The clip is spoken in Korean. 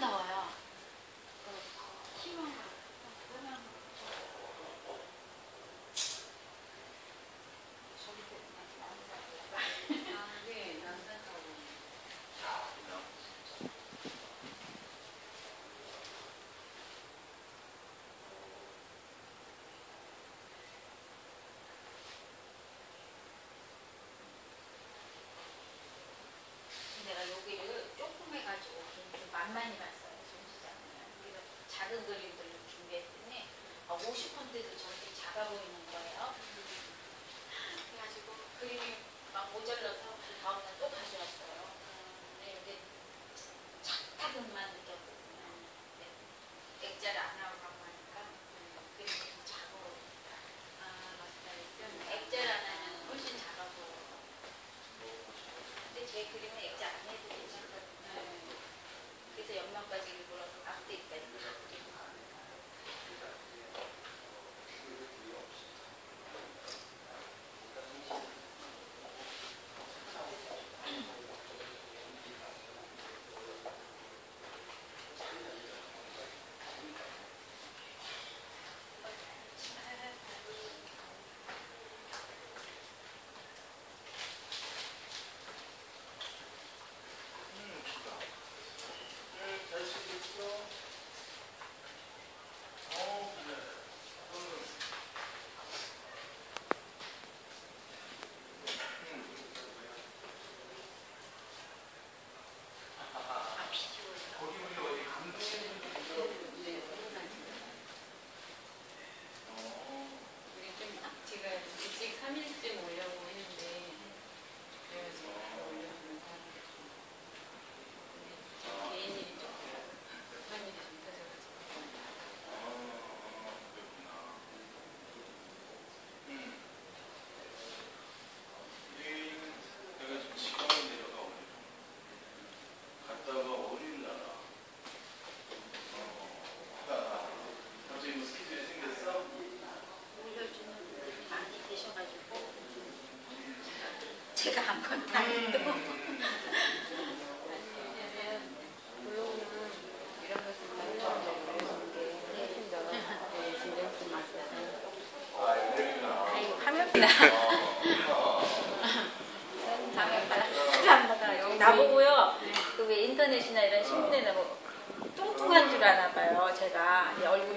나와요. 작은 그림들을 준비했더니 아, 50번째도 저렇게 작아 보이는 거예요. 그래가지고 그림이 막 모자라서 다음날 또 가져왔어요. 근데 이게 작다근만 느꼈거든요. 근데 액자를 안 하고 하니까 그림이 좀 작아 보이니까 아 맞다. 액자를 안 하면 훨씬 작아 보여요. 근데 제 그림은 액자 안 해도 괜찮거든요. 그래서 연말까지 일부러 앞에 있다 이렇게 그리고 우리 좀 제가 일찍 3일쯤 오려고 했는데 그래서 올려보면서 개인 일이 좀 급한 일이 좀 터져가지고 내가 지금 지방에 내려가 오늘 갔다가 월요일 날 와. 어, 갑자기 뭐 스케줄이 생겼어? 올려주는 분이 많이 계셔가지고 제가 한 번 다 해도 왜냐면 블로그는 이런 것을 자유적으로 올려주는 게 훨씬 더 네, 진정성 있어요. 아, 여기 나보고요. 그 왜 인터넷이나 이런 신문에 나뭐 뚱뚱한 줄 아나 봐요. 제가 이 얼굴